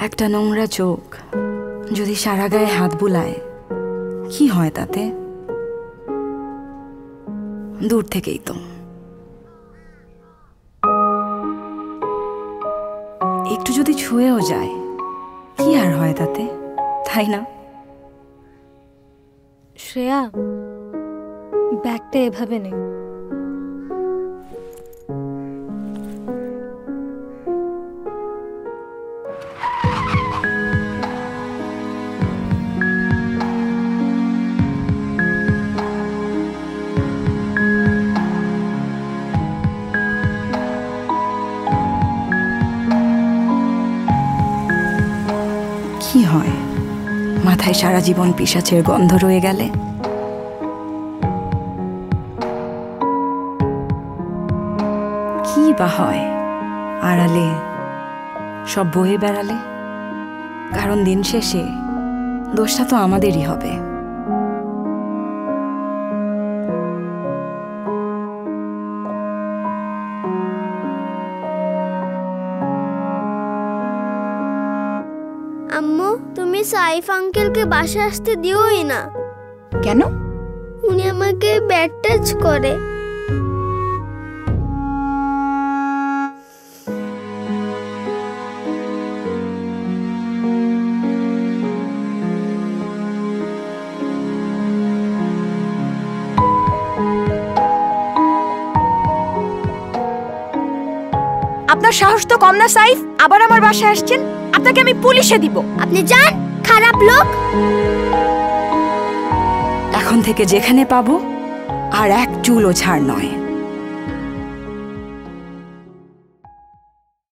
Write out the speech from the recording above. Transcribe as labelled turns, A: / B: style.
A: একটা নোংরা চোখ যদি সারা গায়ে হাত বুলায়, কি হয় তাতে? দূর থেকেই তো। একটু যদি ছুঁয়েও যায়, কি আর হয় তাতে? তাই না?
B: শ্রেয়া, ব্যাগটা এভাবে নে।
A: কি হয়? মাথায় সারা জীবন পিসাচের গন্ধ রয়ে গেলে? কি বা হয়? আড়ালে? সব বয়ে বেড়ালে? কারণ দিন শেষে দোষটা তো আমাদেরই হবে।
C: আম্মু তুমি সাইফ আঙ্কেলকে বাসা আসতে দিওই না।
D: কেন?
C: উনি আমাকে ব্যাড টাচ করে।
D: আপনার সাহস তো কম না সাইফ? আবার আমার বাসায় আসছেন? আপনাকে আমি পুলিশে দিব।
C: আপনি যান, খারাপ লোক।
A: এখন থেকে যেখানে পাবো, আর এক চুলও ছাড় নয়।